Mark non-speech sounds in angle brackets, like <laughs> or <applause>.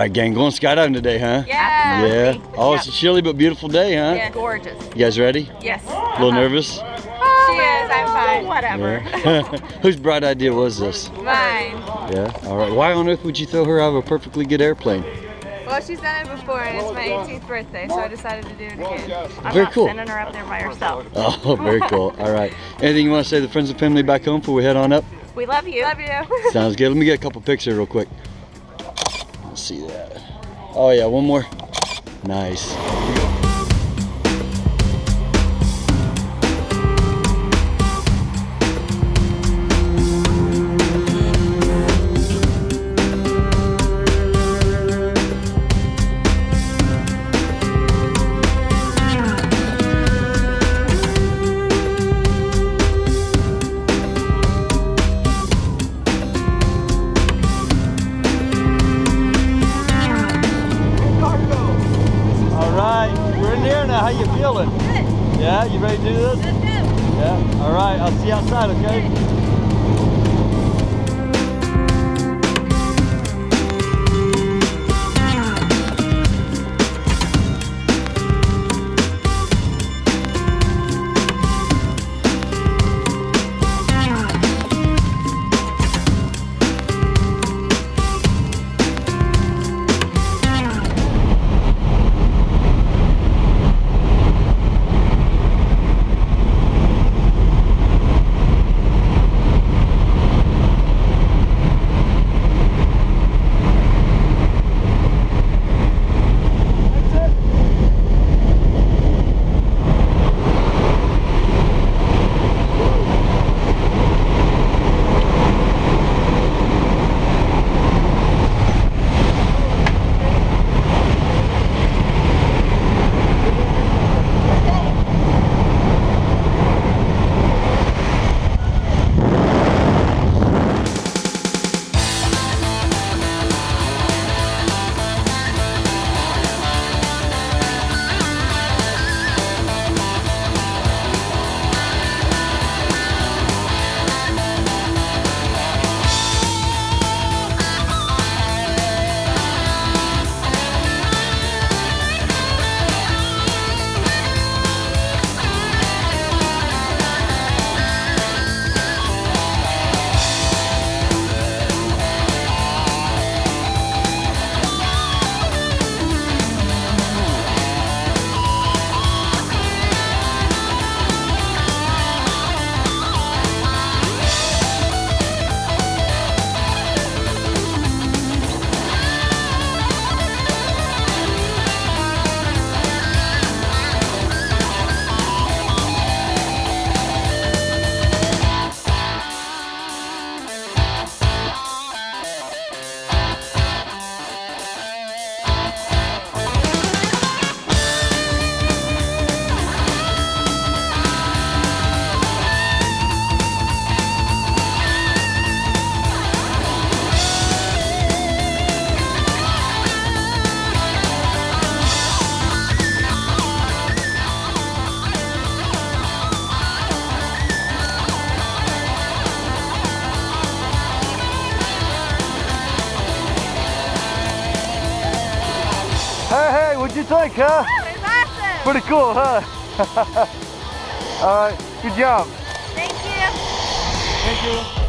right, gang, going skydiving today, huh? Yeah. Yeah. Oh, it's a chilly but beautiful day, huh? Yeah. Gorgeous. You guys ready? Yes. A little nervous? She is. I'm fine. Whatever. Yeah. <laughs> <laughs> Whose bright idea was this? Mine. Yeah. All right. Why on earth would you throw her out of a perfectly good airplane? Well, she's done it before, and it's my 18th birthday, so I decided to do it again. I'm Very not cool. sending her up there by herself. Oh, <laughs> very cool. All right. Anything you want to say to the friends and family back home before we head on up? We love you. Love you. Sounds good. Let me get a couple pictures real quick. See that. Oh yeah, one more. Nice. How you feeling? Good. Yeah, you ready to do this? Let's go. Yeah. All right, I'll see you outside, okay? You think, huh? Oh, that awesome. Pretty cool, huh? <laughs> All right, good job. Thank you. Thank you.